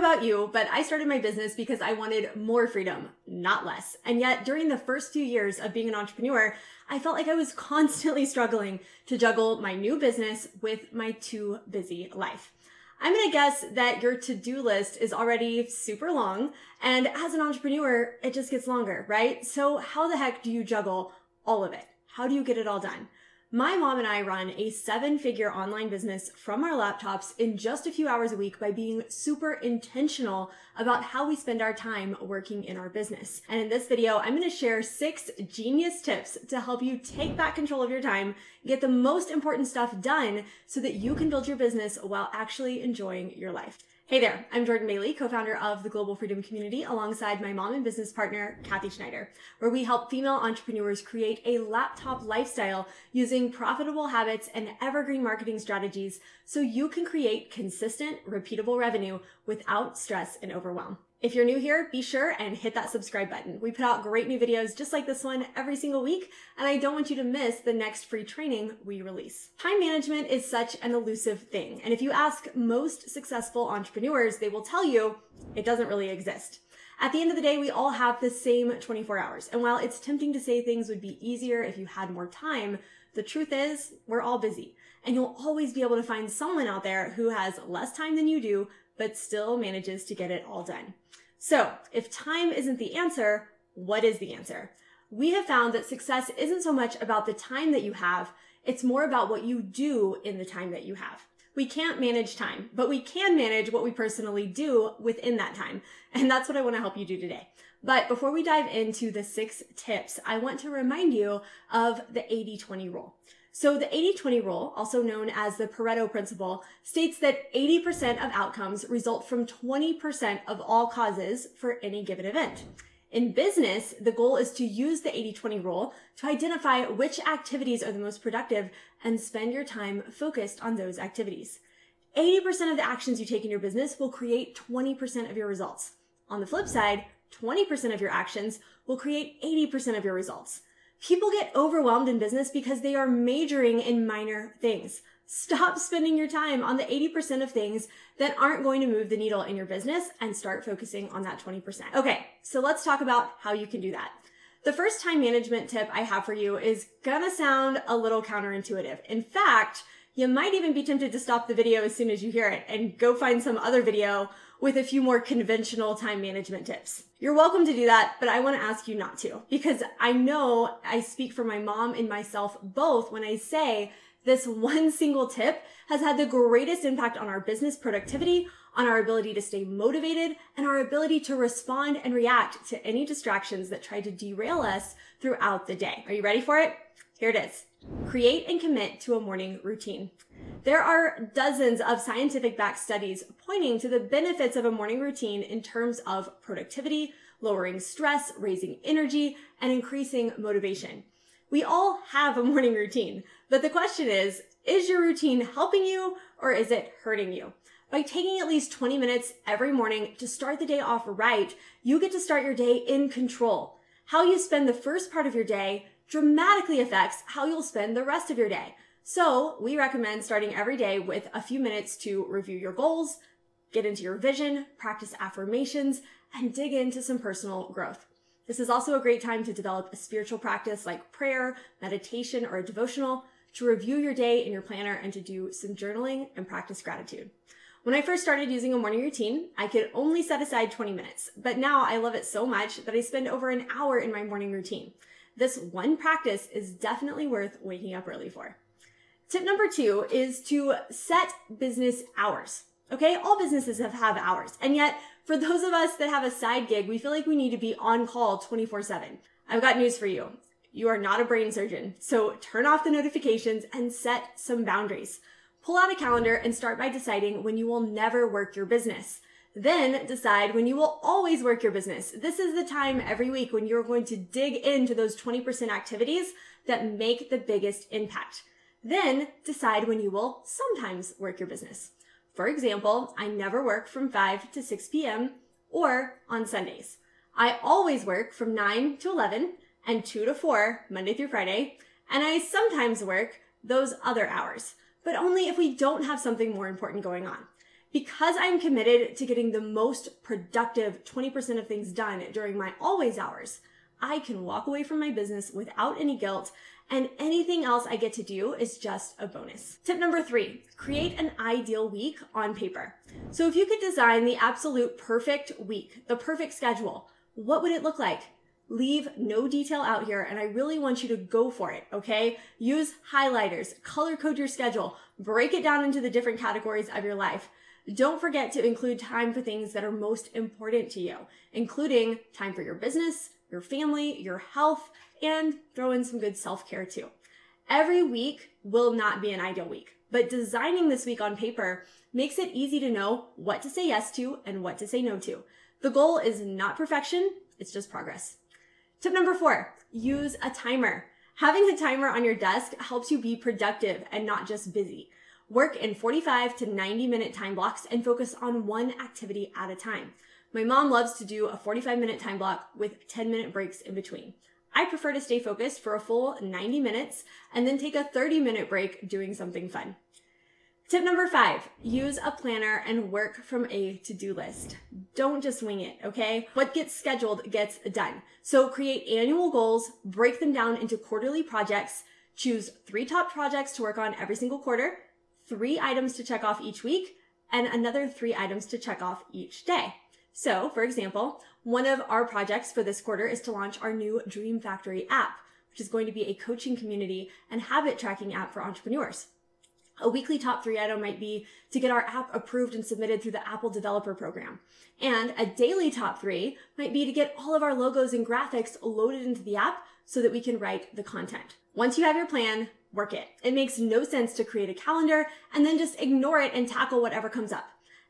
know about you, but I started my business because I wanted more freedom, not less. And yet, during the first few years of being an entrepreneur, I felt like I was constantly struggling to juggle my new business with my too busy life. I'm gonna guess that your to-do list is already super long, and as an entrepreneur, it just gets longer, right? So how the heck do you juggle all of it? How do you get it all done? My mom and I run a seven figure online business from our laptops in just a few hours a week by being super intentional about how we spend our time working in our business. And in this video, I'm going to share six genius tips to help you take back control of your time, get the most important stuff done so that you can build your business while actually enjoying your life. Hey there, I'm Jordan Maylea, co-founder of the Global Freedom Community alongside my mom and business partner, Kathy Schneider, where we help female entrepreneurs create a laptop lifestyle using profitable habits and evergreen marketing strategies so you can create consistent, repeatable revenue without stress and overwhelm. If you're new here, be sure and hit that subscribe button. We put out great new videos just like this one every single week, and I don't want you to miss the next free training we release. Time management is such an elusive thing, and if you ask most successful entrepreneurs, they will tell you it doesn't really exist. At the end of the day, we all have the same 24 hours, and while it's tempting to say things would be easier if you had more time, the truth is we're all busy, and you'll always be able to find someone out there who has less time than you do, but still manages to get it all done. So if time isn't the answer, what is the answer? We have found that success isn't so much about the time that you have, it's more about what you do in the time that you have. We can't manage time, but we can manage what we personally do within that time. And that's what I want to help you do today. But before we dive into the six tips, I want to remind you of the 80-20 rule. So the 80-20 rule, also known as the Pareto principle, states that 80% of outcomes result from 20% of all causes for any given event. In business, the goal is to use the 80-20 rule to identify which activities are the most productive and spend your time focused on those activities. 80% of the actions you take in your business will create 20% of your results. On the flip side, 20% of your actions will create 80% of your results. People get overwhelmed in business because they are majoring in minor things. Stop spending your time on the 80% of things that aren't going to move the needle in your business and start focusing on that 20%. Okay, so let's talk about how you can do that. The first time management tip I have for you is gonna sound a little counterintuitive. In fact, you might even be tempted to stop the video as soon as you hear it and go find some other video with a few more conventional time management tips. You're welcome to do that, but I want to ask you not to because I know I speak for my mom and myself both when I say this one single tip has had the greatest impact on our business productivity, on our ability to stay motivated, and our ability to respond and react to any distractions that try to derail us throughout the day. Are you ready for it? Here it is. Create and commit to a morning routine. There are dozens of scientific backed studies pointing to the benefits of a morning routine in terms of productivity, lowering stress, raising energy, and increasing motivation. We all have a morning routine, but the question is, is your routine helping you or is it hurting you? By taking at least 20 minutes every morning to start the day off right, you get to start your day in control. How you spend the first part of your day dramatically affects how you'll spend the rest of your day. So we recommend starting every day with a few minutes to review your goals, get into your vision, practice affirmations, and dig into some personal growth. This is also a great time to develop a spiritual practice like prayer, meditation, or a devotional, to review your day in your planner, and to do some journaling and practice gratitude. When I first started using a morning routine, I could only set aside 20 minutes, but now I love it so much that I spend over an hour in my morning routine. This one practice is definitely worth waking up early for. Tip number two is to set business hours. Okay, all businesses have, have hours. And yet, for those of us that have a side gig, we feel like we need to be on call 24 7. I've got news for you. You are not a brain surgeon. So turn off the notifications and set some boundaries. Pull out a calendar and start by deciding when you will never work your business. Then decide when you will always work your business. This is the time every week when you're going to dig into those 20% activities that make the biggest impact. Then decide when you will sometimes work your business. For example, I never work from 5 to 6 p.m. or on Sundays. I always work from 9 to 11 and 2 to 4 Monday through Friday, and I sometimes work those other hours, but only if we don't have something more important going on. Because I'm committed to getting the most productive 20% of things done during my always hours, I can walk away from my business without any guilt and anything else I get to do is just a bonus. Tip number three, create an ideal week on paper. So if you could design the absolute perfect week, the perfect schedule, what would it look like? Leave no detail out here, and I really want you to go for it, okay? Use highlighters, color code your schedule, break it down into the different categories of your life. Don't forget to include time for things that are most important to you, including time for your business, your family, your health, and throw in some good self care too. Every week will not be an ideal week, but designing this week on paper makes it easy to know what to say yes to and what to say no to. The goal is not perfection, it's just progress. Tip number four, use a timer. Having a timer on your desk helps you be productive and not just busy. Work in 45 to 90 minute time blocks and focus on one activity at a time. My mom loves to do a 45 minute time block with 10 minute breaks in between. I prefer to stay focused for a full 90 minutes and then take a 30 minute break doing something fun. Tip number five, use a planner and work from a to-do list. Don't just wing it, okay? What gets scheduled gets done. So create annual goals, break them down into quarterly projects, choose three top projects to work on every single quarter, three items to check off each week, and another three items to check off each day. So, for example, one of our projects for this quarter is to launch our new Dream Factory app, which is going to be a coaching community and habit tracking app for entrepreneurs. A weekly top three item might be to get our app approved and submitted through the Apple Developer Program. And a daily top three might be to get all of our logos and graphics loaded into the app so that we can write the content. Once you have your plan, work it. It makes no sense to create a calendar and then just ignore it and tackle whatever comes up.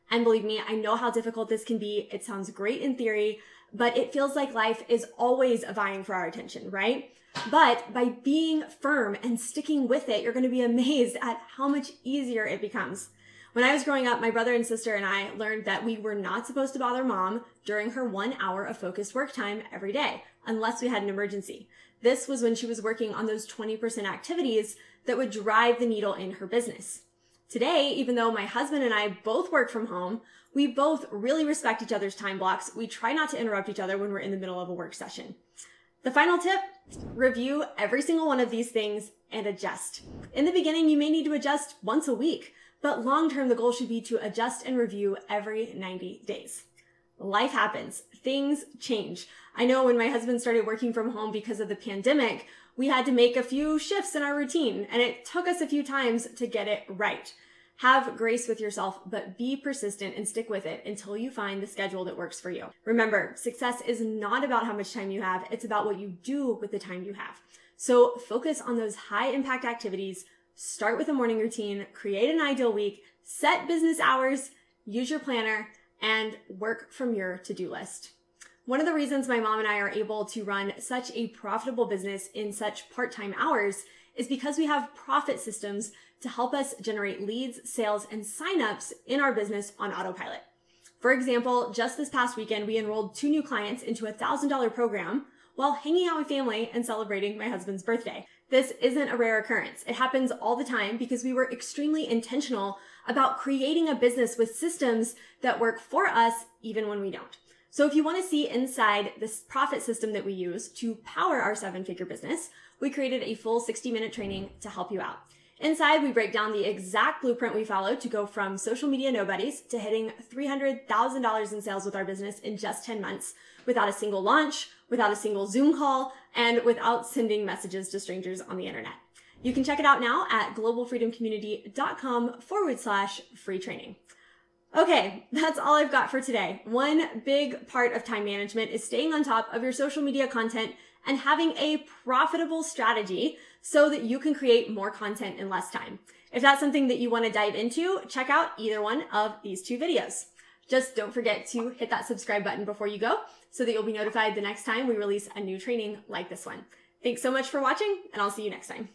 And believe me, I know how difficult this can be. It sounds great in theory, but it feels like life is always vying for our attention, right? But by being firm and sticking with it, you're going to be amazed at how much easier it becomes. When I was growing up, my brother and sister and I learned that we were not supposed to bother mom during her one hour of focused work time every day, unless we had an emergency. This was when she was working on those 20% activities that would drive the needle in her business. Today, even though my husband and I both work from home, we both really respect each other's time blocks. We try not to interrupt each other when we're in the middle of a work session. The final tip, review every single one of these things and adjust. In the beginning, you may need to adjust once a week, but long term, the goal should be to adjust and review every 90 days. Life happens. Things change. I know when my husband started working from home because of the pandemic, we had to make a few shifts in our routine and it took us a few times to get it right. Have grace with yourself, but be persistent and stick with it until you find the schedule that works for you. Remember, success is not about how much time you have. It's about what you do with the time you have. So focus on those high impact activities. Start with a morning routine, create an ideal week, set business hours, use your planner, and work from your to-do list. One of the reasons my mom and I are able to run such a profitable business in such part-time hours is because we have profit systems to help us generate leads, sales, and signups in our business on autopilot. For example, just this past weekend, we enrolled two new clients into a $1,000 program while hanging out with family and celebrating my husband's birthday. This isn't a rare occurrence. It happens all the time because we were extremely intentional about creating a business with systems that work for us even when we don't. So if you want to see inside this profit system that we use to power our seven figure business, we created a full 60 minute training to help you out. Inside, we break down the exact blueprint we followed to go from social media nobodies to hitting $300,000 in sales with our business in just 10 months without a single launch, without a single Zoom call, and without sending messages to strangers on the internet. You can check it out now at globalfreedomcommunity.com forward slash free training. Okay, that's all I've got for today. One big part of time management is staying on top of your social media content and having a profitable strategy so that you can create more content in less time. If that's something that you want to dive into, check out either one of these two videos. Just don't forget to hit that subscribe button before you go so that you'll be notified the next time we release a new training like this one. Thanks so much for watching and I'll see you next time.